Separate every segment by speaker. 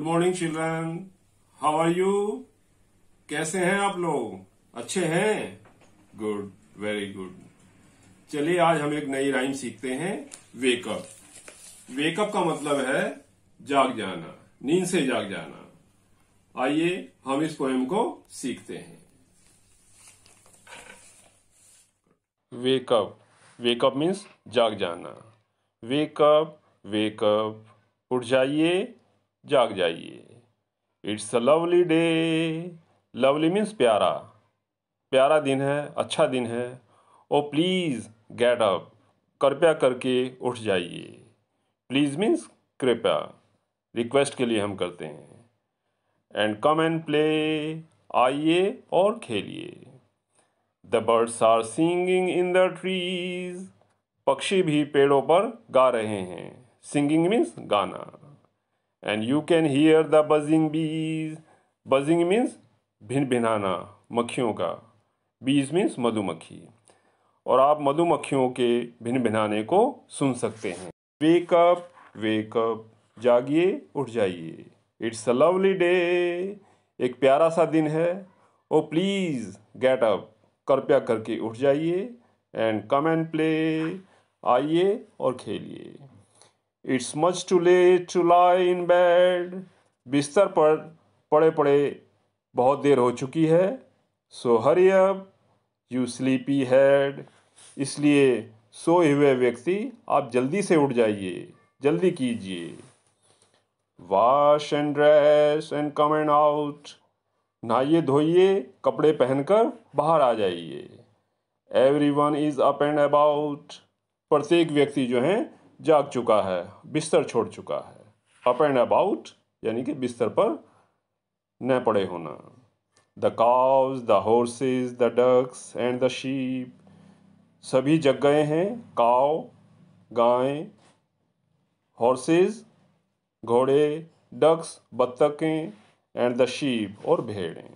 Speaker 1: Good morning children how are you कैसे हैं आप लोग? अच्छे हैं? गुड वेरी गुड चलिए, आज हम एक नई राइम सीखते हैं. वेकअप वेकअप का मतलब है जाग जाना, नींद से जाग जाना। आइए, हम इस पोएम को सीखते हैं। वेकअप वेकअप मीन्स जाग जाना। वेकअप वेकअप उठ जाइए। जाग जाइए। It's a lovely day lovely means प्यारा। प्यारा दिन है अच्छा दिन है। ओ प्लीज़ गेट अप कृपया करके उठ जाइए। प्लीज़ मीन्स कृपया। रिक्वेस्ट के लिए हम करते हैं। एंड कम एंड प्ले आइए और खेलिए। The birds are singing in the trees पक्षी भी पेड़ों पर गा रहे हैं। सिंगिंग मीन्स गाना। And you can hear the buzzing bees buzzing means भिन भिनाना, मक्खियों का। बीज मीन्स मधुमक्खी। और आप मधुमक्खियों के भिन भिनाने को सुन सकते हैं। वेकअप वेकअप जागिए, उठ जाइए। इट्स अ लवली डे एक प्यारा सा दिन है। ओ प्लीज़ गेट अप कृपया करके उठ जाइए। एंड कम एंड प्ले आइए और खेलिए। It's much too late to lie in bed बिस्तर पर पड़े पड़े बहुत देर हो चुकी है। सो हरी अब यू स्लीपी हैड इसलिए सोए हुए व्यक्ति, आप जल्दी से उठ जाइए। जल्दी कीजिए। Wash and dress and come and out नहाइए, धोइए, कपड़े पहनकर बाहर आ जाइए। Everyone is up and about प्रत्येक व्यक्ति जो है जाग चुका है, बिस्तर छोड़ चुका है। अप एंड अबाउट यानी कि बिस्तर पर न पड़े होना। The cows the horses the ducks and the sheep सभी जग गए हैं। काव गाय हॉर्सेस घोड़े डक्स बत्तखें एंड द शीप और भेड़ें।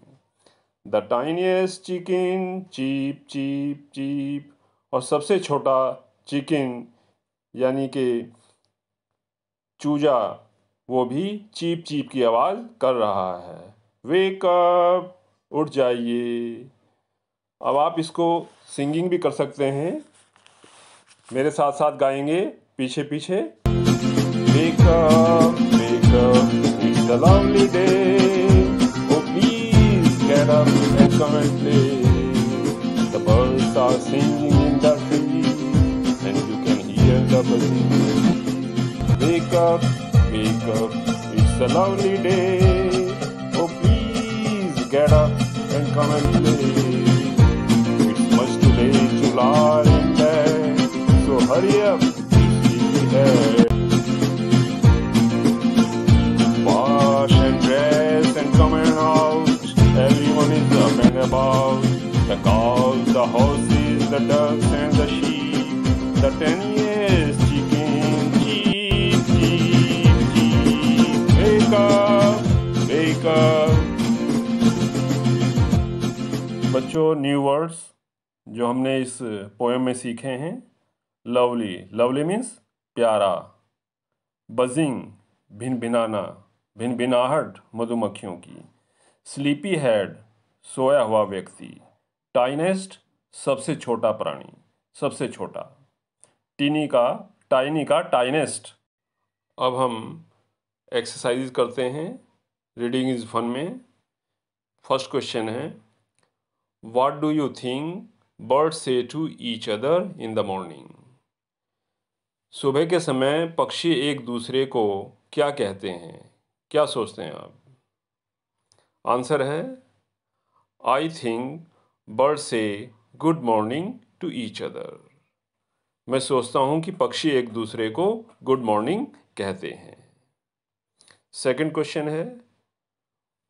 Speaker 1: The tiniest chicken cheep cheep cheep और सबसे छोटा चिकन यानी कि चूजा, वो भी चीप चीप की आवाज़ कर रहा है। वेकअप उठ जाइए। अब आप इसको सिंगिंग भी कर सकते हैं। मेरे साथ साथ गाएँगे पीछे पीछे wake up wake up it's the lovely day oh please get up and come and play the birds are singing Wake up, wake up, it's a lovely day. Oh, please get up and come and play. It's much too late to lie in bed, so hurry up. बच्चों new words जो हमने इस poem में सीखे हैं lovely lovely means प्यारा buzzing भिन भिनाना भिन भिनाहट मधुमक्खियों की स्लीपी हेड सोया हुआ व्यक्ति टाइनेस्ट सबसे छोटा प्राणी, सबसे छोटा टीनी का टाइनी का टाइनेस्ट अब हम एक्सरसाइज करते हैं रीडिंग इज़ फन में। फ़र्स्ट क्वेश्चन है what do you think bird say to each other in the morning सुबह के समय पक्षी एक दूसरे को क्या कहते हैं? क्या सोचते हैं आप? आंसर है I think bird say good morning to each other मैं सोचता हूँ कि पक्षी एक दूसरे को गुड मॉर्निंग कहते हैं। सेकंड क्वेश्चन है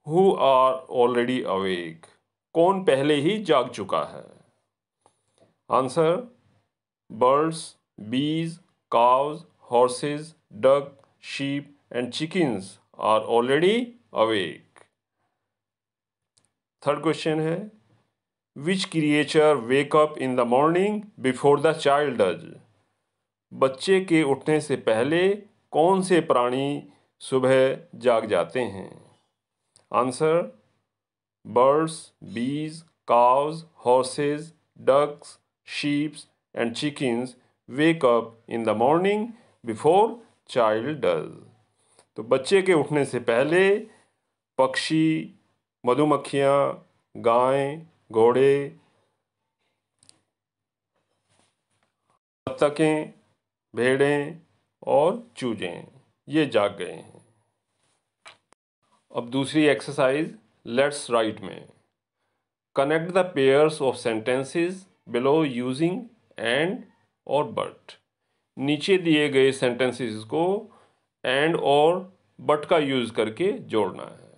Speaker 1: हु आर ऑलरेडी अवेक कौन पहले ही जाग चुका है? Answer, birds, bees, cows, horses duck sheep and chickens are already awake. Third question है, which creature wake up in the morning before the child does? बच्चे के उठने से पहले कौन से प्राणी सुबह जाग जाते हैं? Answer birds bees cows horses ducks sheeps and chickens wake up in the morning before child does तो बच्चे के उठने से पहले पक्षी, मधुमक्खियाँ, गाय, घोड़े, बत्तखें, भेड़ें और चूजें, ये जाग गए हैं। अब दूसरी एक्सरसाइज लेट्स राइट में connect the pairs of sentences below using and और बट नीचे दिए गए सेंटेंसेस को एंड और बट का यूज़ करके जोड़ना है।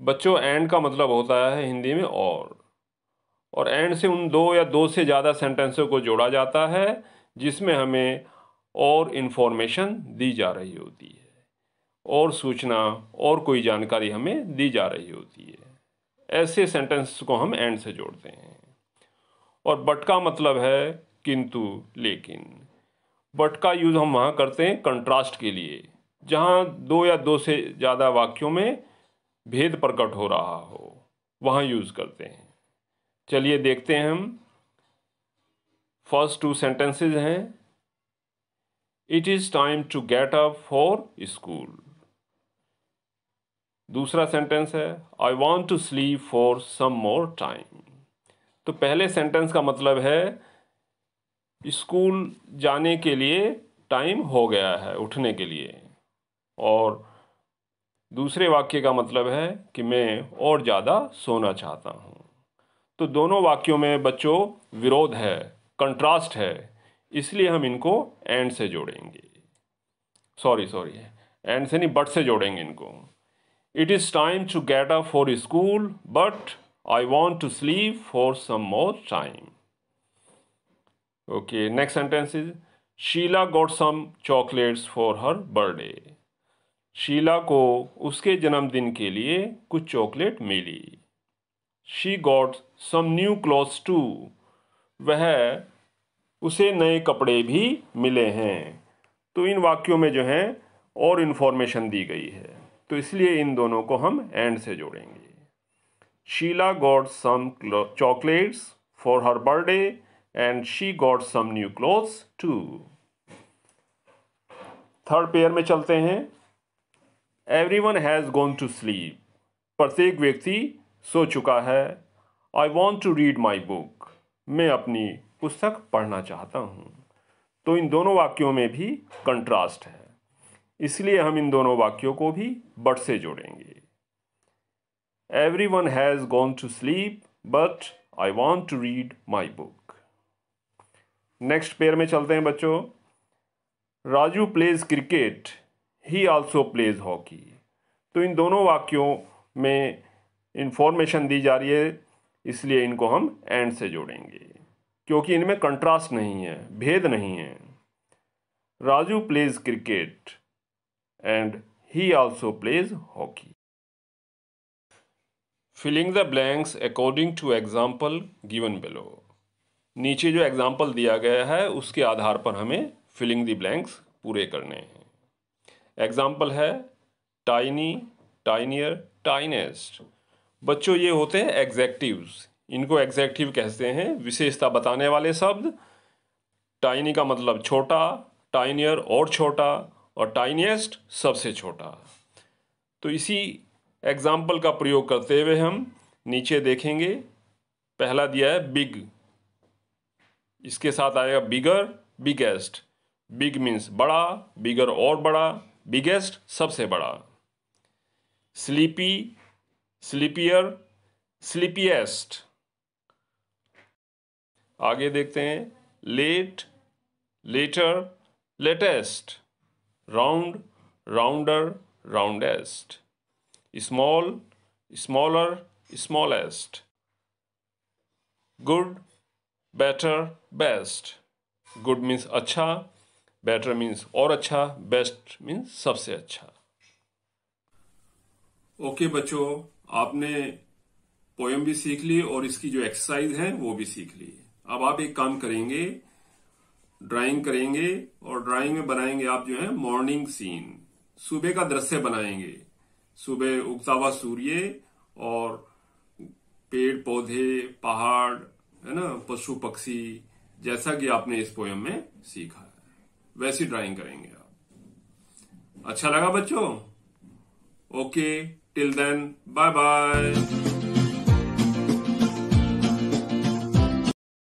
Speaker 1: बच्चों एंड का मतलब होता है हिंदी में और और एंड से उन दो या दो से ज़्यादा सेंटेंसों को जोड़ा जाता है, जिसमें हमें और इन्फॉर्मेशन दी जा रही होती है। और सूचना और कोई जानकारी हमें दी जा रही होती है। ऐसे सेंटेंस को हम एंड से जोड़ते हैं। और बट का मतलब है किंतु लेकिन। बट का यूज़ हम वहाँ करते हैं कंट्रास्ट के लिए, जहाँ दो या दो से ज़्यादा वाक्यों में भेद प्रकट हो रहा हो, वहाँ यूज़ करते हैं। चलिए देखते हैं हम। फ़र्स्ट टू सेंटेंसेस हैं। It is time to get up for school दूसरा सेंटेंस है I want to sleep for some more time तो पहले सेंटेंस का मतलब है, स्कूल जाने के लिए टाइम हो गया है, उठने के लिए। और दूसरे वाक्य का मतलब है कि मैं और ज़्यादा सोना चाहता हूँ। तो दोनों वाक्यों में बच्चों, विरोध है कंट्रास्ट है, इसलिए हम इनको एंड से जोड़ेंगे। सॉरी सॉरी एंड से नहीं बट से जोड़ेंगे इनको। It is time to get up for school but I want to sleep for some more time okay next sentence is Sheela got some chocolates for her birthday Sheela को उसके जन्मदिन के लिए कुछ chocolate milli. She got some new clothes too वह उसे नए कपड़े भी मिले हैं। तो इन वाक्यों में जो है और इन्फॉर्मेशन दी गई है। तो इसलिए इन दोनों को हम एंड से जोड़ेंगे। Sheela got some chocolates for her birthday, and she got some new clothes too. Third pair में चलते हैं। Everyone has gone to sleep. प्रत्येक व्यक्ति सो चुका है। I want to read my book. मैं अपनी पुस्तक पढ़ना चाहता हूँ। तो इन दोनों वाक्यों में भी कंट्रास्ट है। इसलिए हम इन दोनों वाक्यों को भी बट से जोड़ेंगे। Everyone has gone to sleep but I want to read my book next pair में चलते हैं बच्चों। Raju plays cricket he also plays hockey तो इन दोनों वाक्यों में इंफॉर्मेशन दी जा रही है, इसलिए इनको हम एंड से जोड़ेंगे। क्योंकि इनमें कंट्रास्ट नहीं है, भेद नहीं है। Raju plays cricket and he also plays hockey filling the blanks according to example given below नीचे जो एग्ज़ाम्पल दिया गया है, उसके आधार पर हमें फिलिंग द ब्लैंक्स पूरे करने हैं। एग्ज़ाम्पल है टाइनी टाइनियर टाइनेस्ट बच्चों, ये होते हैं एग्जेक्टिव्स इनको एग्जैक्टिव कहते हैं। विशेषता बताने वाले शब्द टाइनी का मतलब छोटा टाइनियर और छोटा और टाइनिएस्ट सबसे छोटा। तो इसी एग्ज़ाम्पल का प्रयोग करते हुए हम नीचे देखेंगे। पहला दिया है बिग इसके साथ आएगा बिगर बिगेस्ट बिग मीन्स बड़ा बिगर और बड़ा बिगेस्ट सबसे बड़ा। स्लीपी स्लीपियर स्लीपिएस्ट आगे देखते हैं late later latest round rounder roundest small smaller smallest good better best good means अच्छा बेटर मीन्स और अच्छा बेस्ट मीन्स सबसे अच्छा ओके okay, बच्चों आपने पोयम भी सीख ली और इसकी जो एक्सरसाइज है वो भी सीख ली। अब आप एक काम करेंगे ड्राइंग करेंगे और ड्राइंग में बनाएँगे आप जो है मॉर्निंग सीन सुबह का दृश्य बनाएँगे। सुबह उगता हुआ सूर्य और पेड़, पौधे, पहाड़, है ना, पशु, पक्षी, जैसा कि आपने इस पोयम में सीखा है। वैसी ड्राइंग करेंगे आप। अच्छा लगा बच्चों? Okay till then bye bye